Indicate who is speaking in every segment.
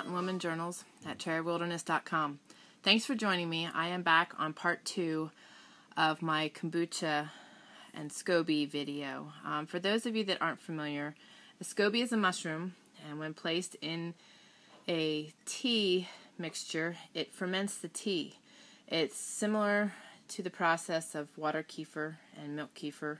Speaker 1: Mountain Woman Journals at trayerwilderness.com. Thanks for joining me. I am back on part two of my kombucha and SCOBY video. Um, for those of you that aren't familiar, a SCOBY is a mushroom, and when placed in a tea mixture, it ferments the tea. It's similar to the process of water kefir and milk kefir.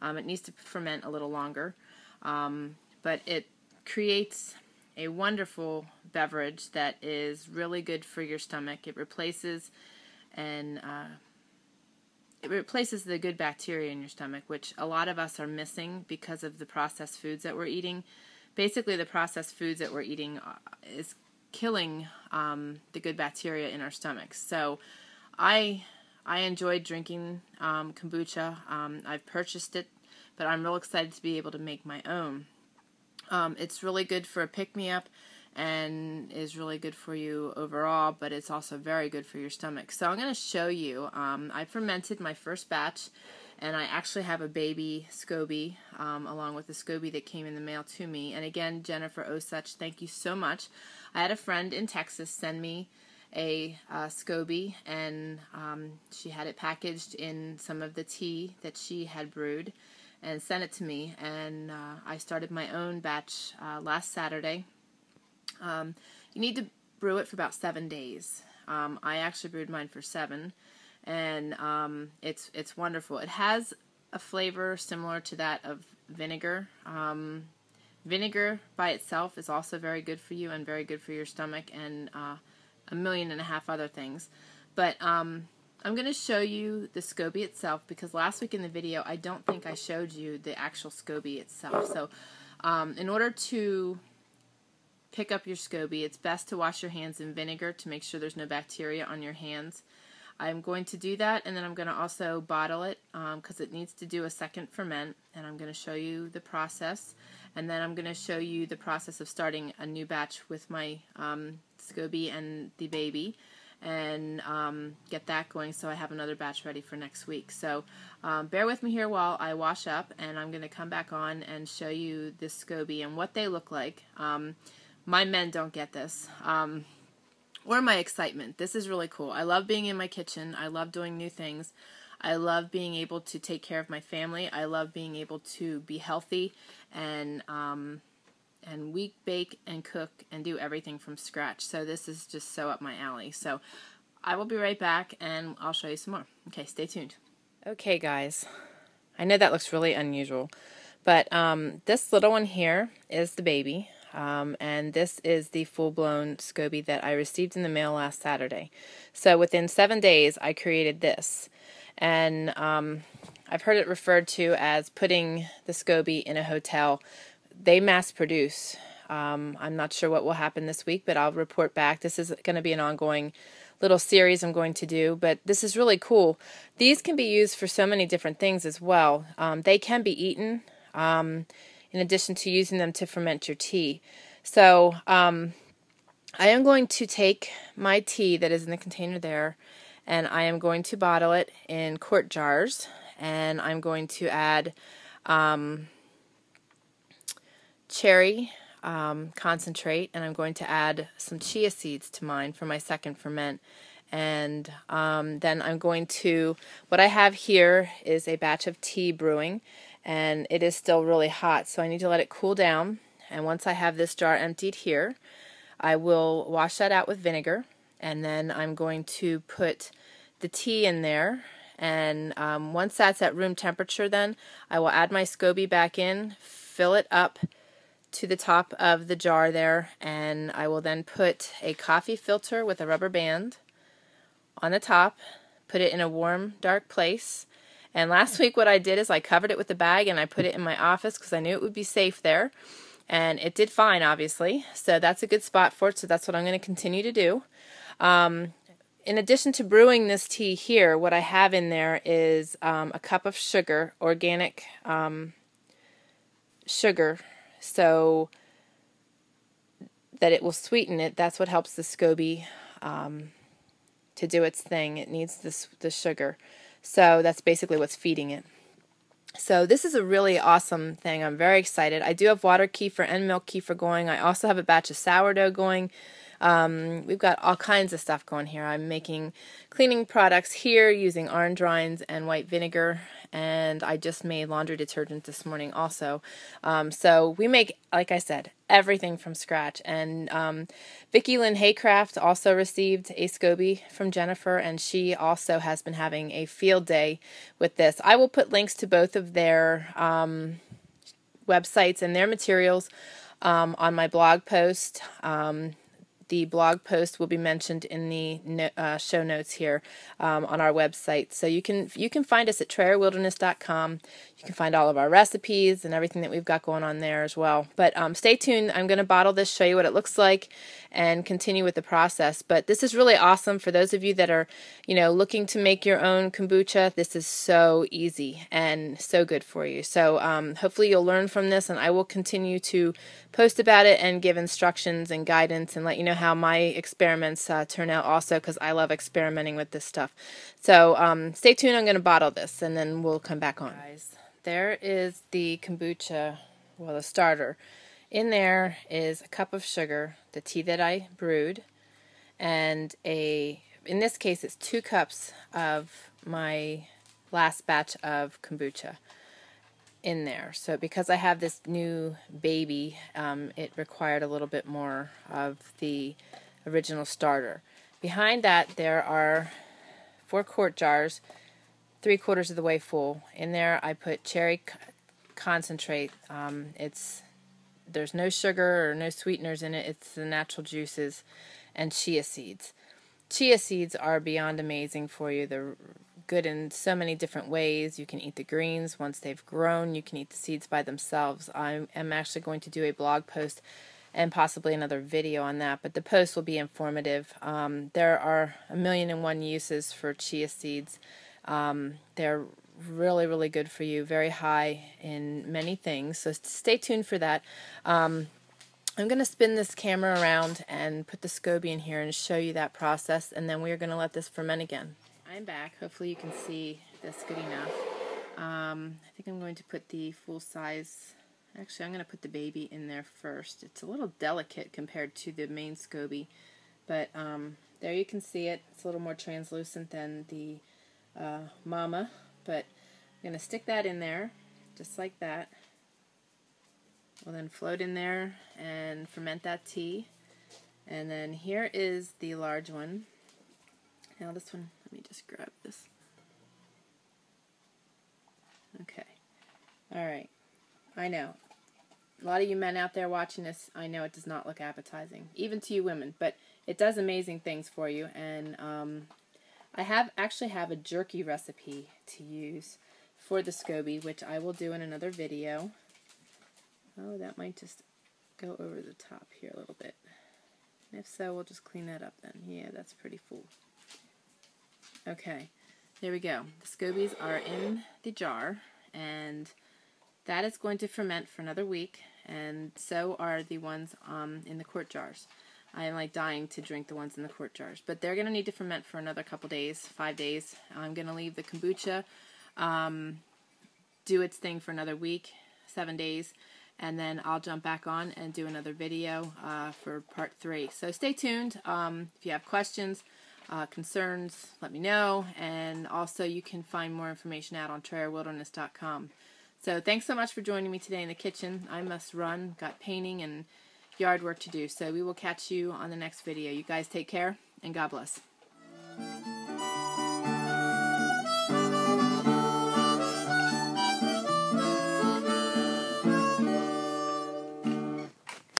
Speaker 1: Um, it needs to ferment a little longer, um, but it creates a wonderful beverage that is really good for your stomach. It replaces and uh, it replaces the good bacteria in your stomach, which a lot of us are missing because of the processed foods that we're eating. Basically, the processed foods that we're eating uh, is killing um, the good bacteria in our stomachs. So, I I enjoyed drinking um, kombucha. Um, I've purchased it, but I'm real excited to be able to make my own. Um, it's really good for a pick me up and is really good for you overall, but it's also very good for your stomach. So I'm going to show you. Um, I fermented my first batch, and I actually have a baby SCOBY um, along with the SCOBY that came in the mail to me. And again, Jennifer Osuch, thank you so much. I had a friend in Texas send me a uh, SCOBY, and um, she had it packaged in some of the tea that she had brewed and sent it to me. And uh, I started my own batch uh, last Saturday. Um, you need to brew it for about seven days. Um, I actually brewed mine for seven, and um, it's it's wonderful. It has a flavor similar to that of vinegar. Um, vinegar by itself is also very good for you and very good for your stomach and uh, a million and a half other things. But um, I'm going to show you the SCOBY itself because last week in the video I don't think I showed you the actual SCOBY itself. So um, in order to pick up your SCOBY, it's best to wash your hands in vinegar to make sure there's no bacteria on your hands. I'm going to do that and then I'm going to also bottle it because um, it needs to do a second ferment and I'm going to show you the process and then I'm going to show you the process of starting a new batch with my um, SCOBY and the baby and um, get that going so I have another batch ready for next week. So um, bear with me here while I wash up and I'm going to come back on and show you the SCOBY and what they look like. My men don't get this. Um, or my excitement. This is really cool. I love being in my kitchen. I love doing new things. I love being able to take care of my family. I love being able to be healthy and um, and we bake and cook and do everything from scratch. So this is just so up my alley. So I will be right back and I'll show you some more. Okay, stay tuned. Okay, guys. I know that looks really unusual, but um, this little one here is the baby. Um, and this is the full-blown SCOBY that I received in the mail last Saturday. So within seven days, I created this. And um, I've heard it referred to as putting the SCOBY in a hotel they mass produce. Um, I'm not sure what will happen this week, but I'll report back. This is going to be an ongoing little series I'm going to do, but this is really cool. These can be used for so many different things as well. Um, they can be eaten um, in addition to using them to ferment your tea. So um, I am going to take my tea that is in the container there and I am going to bottle it in quart jars and I'm going to add um, cherry um, concentrate and I'm going to add some chia seeds to mine for my second ferment and um, then I'm going to what I have here is a batch of tea brewing and it is still really hot so I need to let it cool down and once I have this jar emptied here I will wash that out with vinegar and then I'm going to put the tea in there and um, once that's at room temperature then I will add my SCOBY back in fill it up to the top of the jar there and I will then put a coffee filter with a rubber band on the top, put it in a warm, dark place. And last week what I did is I covered it with a bag and I put it in my office because I knew it would be safe there. And it did fine, obviously. So that's a good spot for it, so that's what I'm going to continue to do. Um, in addition to brewing this tea here, what I have in there is um, a cup of sugar, organic um, sugar so that it will sweeten it. That's what helps the SCOBY um, to do its thing. It needs this the sugar. So that's basically what's feeding it. So this is a really awesome thing. I'm very excited. I do have water kefir and milk kefir going. I also have a batch of sourdough going. Um, we've got all kinds of stuff going here. I'm making cleaning products here using orange rinds and white vinegar and I just made laundry detergent this morning also. Um, so we make, like I said, everything from scratch. And um, Vicki Lynn Haycraft also received a SCOBY from Jennifer, and she also has been having a field day with this. I will put links to both of their um, websites and their materials um, on my blog post. Um, the blog post will be mentioned in the uh, show notes here um, on our website. So you can you can find us at TrayerWilderness.com. You can find all of our recipes and everything that we've got going on there as well. But um, stay tuned. I'm going to bottle this, show you what it looks like, and continue with the process. But this is really awesome for those of you that are, you know, looking to make your own kombucha. This is so easy and so good for you. So um, hopefully you'll learn from this, and I will continue to post about it and give instructions and guidance and let you know how my experiments uh, turn out also because I love experimenting with this stuff. So um, stay tuned. I'm going to bottle this, and then we'll come back on. Guys there is the kombucha, well, the starter. In there is a cup of sugar, the tea that I brewed, and a, in this case, it's two cups of my last batch of kombucha in there. So because I have this new baby, um, it required a little bit more of the original starter. Behind that, there are four quart jars three quarters of the way full. In there, I put cherry concentrate. Um, it's there's no sugar or no sweeteners in it. It's the natural juices and chia seeds. Chia seeds are beyond amazing for you. They're good in so many different ways. You can eat the greens once they've grown. You can eat the seeds by themselves. I am actually going to do a blog post and possibly another video on that, but the post will be informative. Um, there are a million and one uses for chia seeds. Um, they're really, really good for you, very high in many things. So stay tuned for that. Um, I'm going to spin this camera around and put the SCOBY in here and show you that process, and then we are going to let this ferment again. I'm back. Hopefully you can see this good enough. Um, I think I'm going to put the full size, actually I'm going to put the baby in there first. It's a little delicate compared to the main SCOBY, but um, there you can see it. It's a little more translucent than the uh, mama, but I'm going to stick that in there, just like that. We'll then float in there and ferment that tea. And then here is the large one. Now this one, let me just grab this. Okay. All right. I know. A lot of you men out there watching this, I know it does not look appetizing, even to you women, but it does amazing things for you, and um, I have actually have a jerky recipe to use for the SCOBY, which I will do in another video. Oh, that might just go over the top here a little bit. And if so, we'll just clean that up then. Yeah, that's pretty full. Okay, there we go. The scobies are in the jar, and that is going to ferment for another week, and so are the ones um, in the quart jars. I am like dying to drink the ones in the quart jars. But they're going to need to ferment for another couple days, five days. I'm going to leave the kombucha um, do its thing for another week, seven days, and then I'll jump back on and do another video uh, for part three. So stay tuned. Um, if you have questions, uh, concerns, let me know. And also, you can find more information out on TrayerWilderness.com. So thanks so much for joining me today in the kitchen. I must run, got painting and yard work to do. So we will catch you on the next video. You guys take care and God bless.